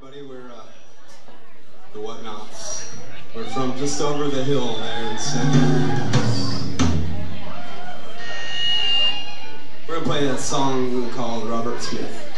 everybody. We're uh, the Whatnots. We're from just over the hill there in We're gonna play a song called Robert Smith.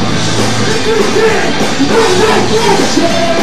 you did, and I will share.